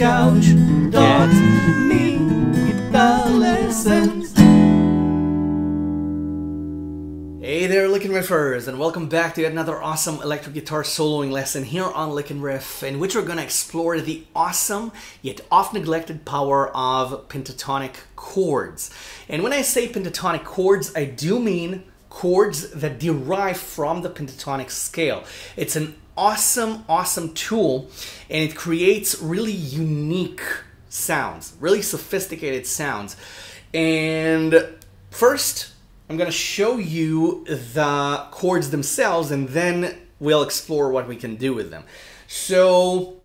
couch.me guitar lessons. Hey there, LickNRiffers, and welcome back to another awesome electric guitar soloing lesson here on LickNRiff, in which we're going to explore the awesome yet oft neglected power of pentatonic chords. And when I say pentatonic chords, I do mean chords that derive from the pentatonic scale. It's an awesome, awesome tool and it creates really unique sounds, really sophisticated sounds. And first, I'm going to show you the chords themselves and then we'll explore what we can do with them. So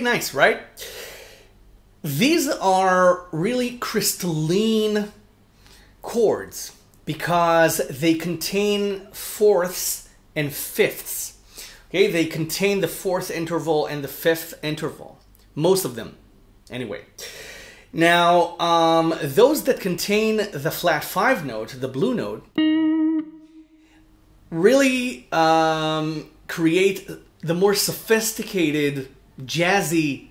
Nice, right? These are really crystalline chords because they contain fourths and fifths. Okay, they contain the fourth interval and the fifth interval. Most of them, anyway. Now, um, those that contain the flat five note, the blue note, really um, create the more sophisticated jazzy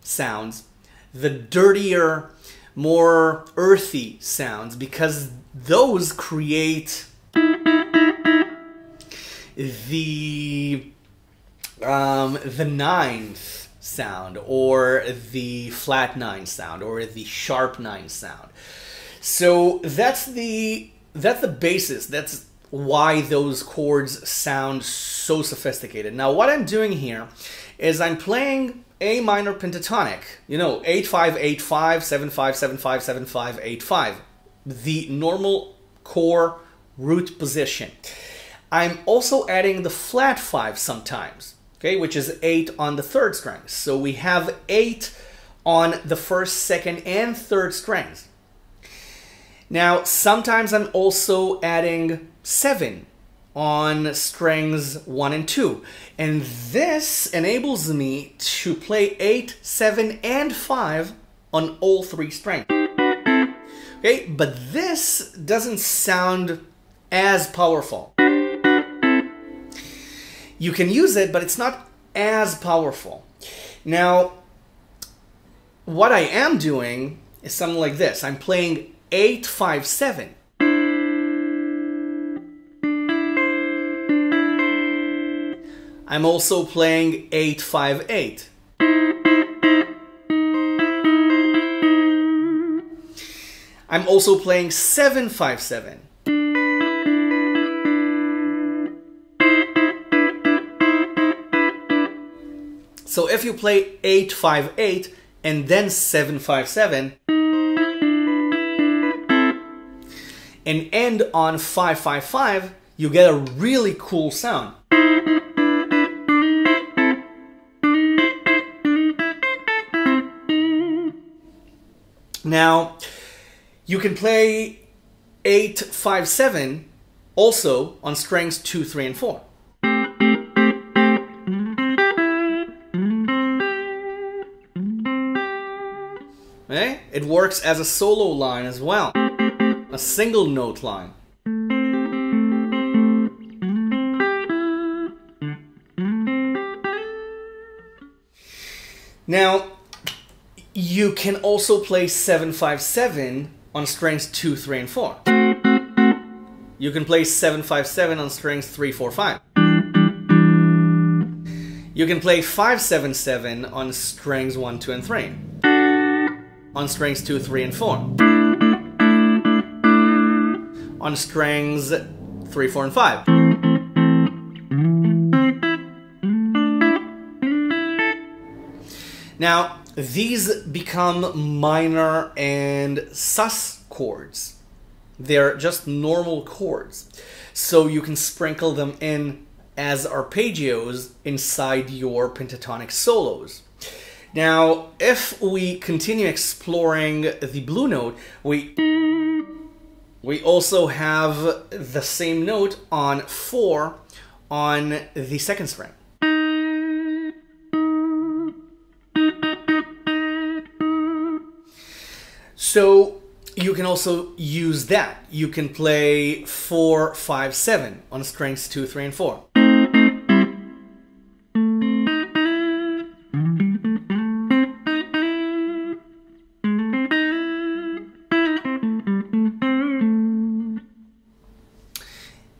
sounds, the dirtier, more earthy sounds, because those create the um, the ninth sound, or the flat nine sound, or the sharp nine sound. So that's the that's the basis. That's why those chords sound so sophisticated. Now, what I'm doing here is I'm playing A minor pentatonic, you know, 8 5 8 5 7 5 7 5 7 5 8 5, the normal core root position. I'm also adding the flat 5 sometimes, okay, which is 8 on the third string. So we have 8 on the first, second, and third strings. Now, sometimes I'm also adding 7 on strings 1 and 2. And this enables me to play 8, 7, and 5 on all three strings. Okay, but this doesn't sound as powerful. You can use it, but it's not as powerful. Now, what I am doing is something like this. I'm playing 8, 5, 7. I'm also playing 858. I'm also playing 757. So if you play 858 and then 757 and end on 555, you get a really cool sound. Now, you can play 8, 5, 7 also on strings 2, 3, and 4. Okay? It works as a solo line as well, a single note line. Now, you can also play 757 on strings 2, 3, and 4. You can play 757 on strings 3, 4, 5. You can play 577 on strings 1, 2, and 3. On strings 2, 3, and 4. On strings 3, 4, and 5. Now, these become minor and sus chords. They're just normal chords. So you can sprinkle them in as arpeggios inside your pentatonic solos. Now, if we continue exploring the blue note, we we also have the same note on 4 on the second string. So you can also use that. You can play 4, 5, 7 on strings 2, 3, and 4.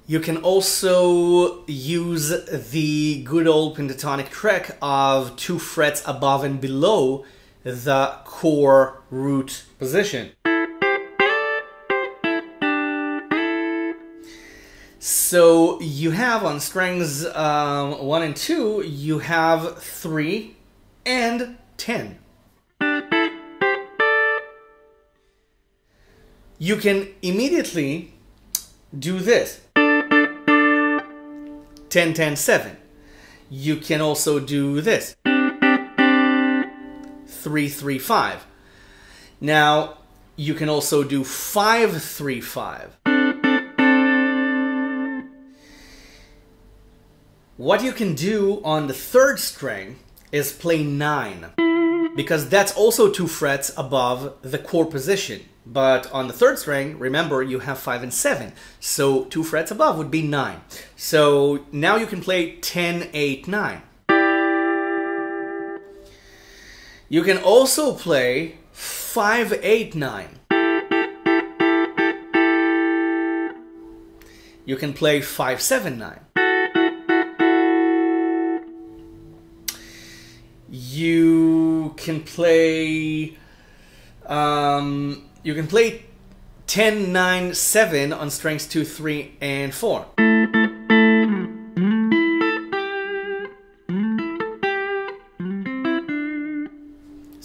You can also use the good old pentatonic trick of two frets above and below the core root position. So you have on strings um, 1 and 2, you have 3 and 10. You can immediately do this. 10, 10, 7. You can also do this. 3, 3, 5. Now, you can also do 535. What you can do on the third string is play 9, because that's also two frets above the core position. But on the third string, remember you have 5 and 7, so two frets above would be 9. So now you can play 10, 8, 9. You can also play 5, 8, 9. You can play 5, 7, 9. You can play um, you can play 10, 9, 7 on strings 2, 3, and 4.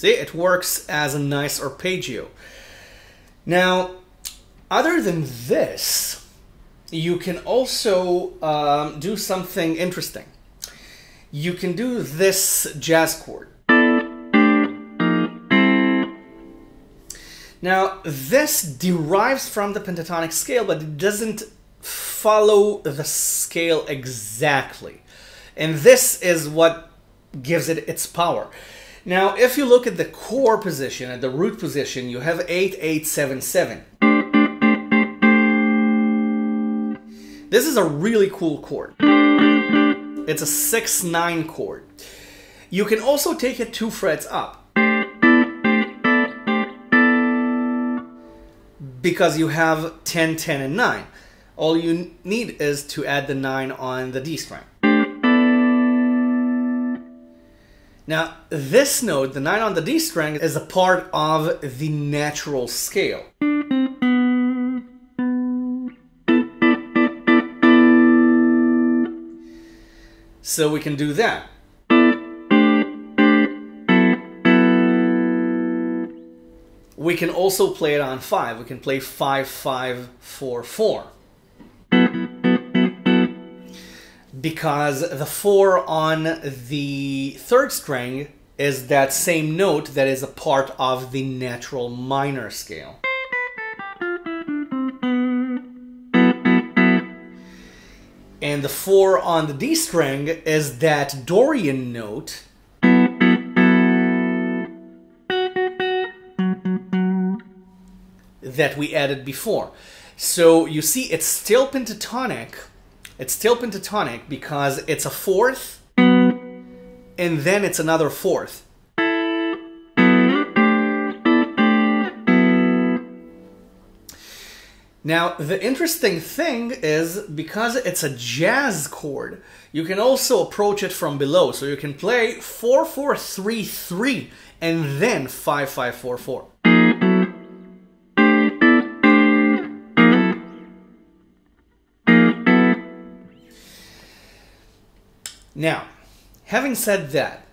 See, it works as a nice arpeggio. Now, other than this, you can also um, do something interesting. You can do this jazz chord. Now, this derives from the pentatonic scale, but it doesn't follow the scale exactly. And this is what gives it its power. Now, if you look at the core position, at the root position, you have 8, 8, 7, 7. This is a really cool chord. It's a 6, 9 chord. You can also take it two frets up. because you have 10, 10, and 9. All you need is to add the 9 on the D string. Now, this note, the 9 on the D string, is a part of the natural scale. So we can do that. We can also play it on 5. We can play 5, 5, 4, 4. Because the 4 on the third string is that same note that is a part of the natural minor scale. And the 4 on the D string is that Dorian note that we added before. So you see, it's still pentatonic. It's still pentatonic because it's a fourth, and then it's another fourth. Now, the interesting thing is because it's a jazz chord, you can also approach it from below. So you can play 4 4 3 3 and then 5 Now, having said that,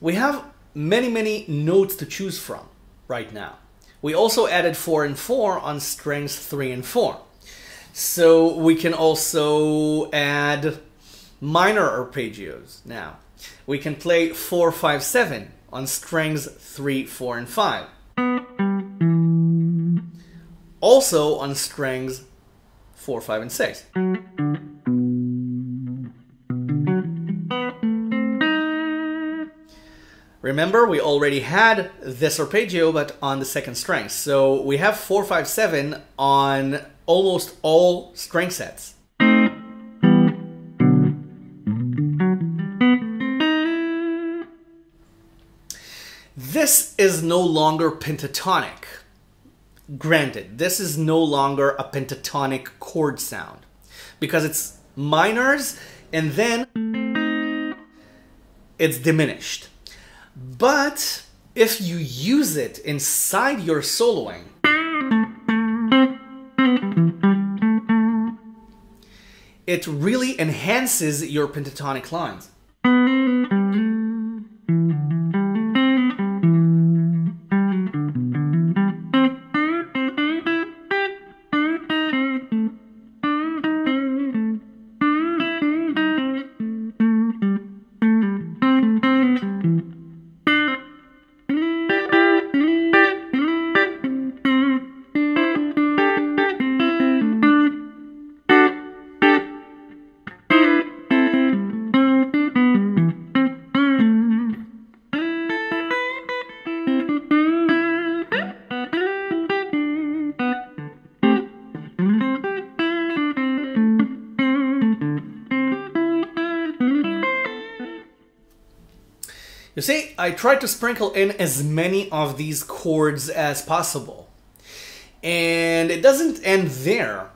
we have many, many notes to choose from right now. We also added 4 and 4 on strings 3 and 4. So we can also add minor arpeggios now. We can play 4, 5, 7 on strings 3, 4, and 5. Also on strings 4, 5, and 6. Remember, we already had this arpeggio, but on the second string. So we have 4, 5, 7 on almost all string sets. This is no longer pentatonic. Granted, this is no longer a pentatonic chord sound because it's minors and then it's diminished. But if you use it inside your soloing, it really enhances your pentatonic lines. You see, I tried to sprinkle in as many of these chords as possible. And it doesn't end there.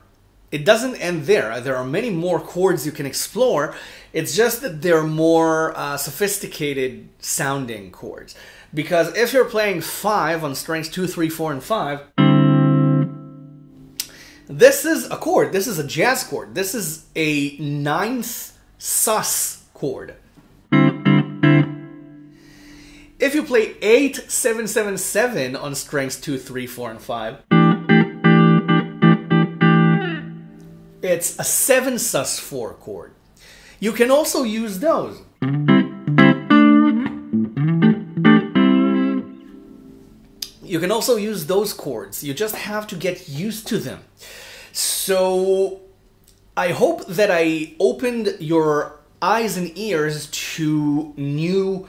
It doesn't end there. There are many more chords you can explore. It's just that they're more uh, sophisticated sounding chords. Because if you're playing 5 on strings 2, 3, 4, and 5, this is a chord. This is a jazz chord. This is a ninth sus chord. If you play 8, 7, 7, 7 on strings 2, 3, 4, and 5, it's a 7 sus 4 chord. You can also use those. You can also use those chords. You just have to get used to them. So I hope that I opened your eyes and ears to new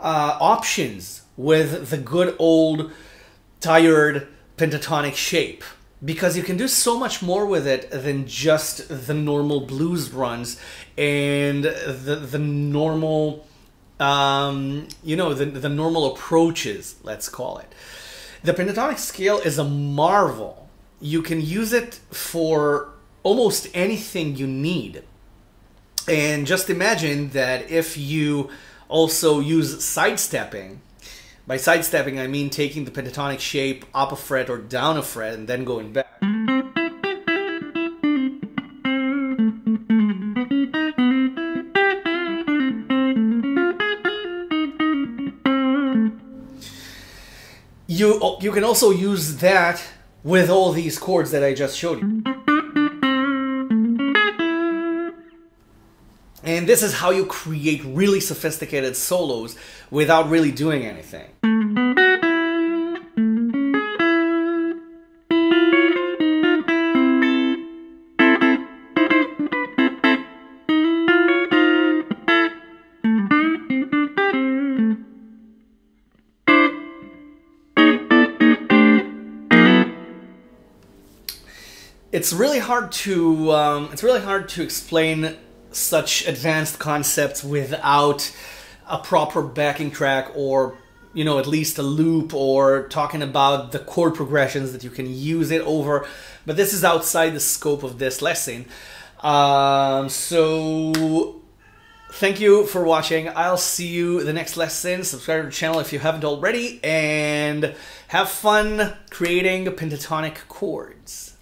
uh, options with the good old tired pentatonic shape. Because you can do so much more with it than just the normal blues runs and the the normal um, you know the, the normal approaches let's call it. The pentatonic scale is a marvel. You can use it for almost anything you need. And just imagine that if you also use sidestepping. By sidestepping, I mean taking the pentatonic shape up a fret or down a fret and then going back. You, you can also use that with all these chords that I just showed you. This is how you create really sophisticated solos without really doing anything. It's really hard to um, it's really hard to explain such advanced concepts without a proper backing track or you know at least a loop or talking about the chord progressions that you can use it over. But this is outside the scope of this lesson. Um, so thank you for watching. I'll see you the next lesson. Subscribe to the channel if you haven't already. And have fun creating pentatonic chords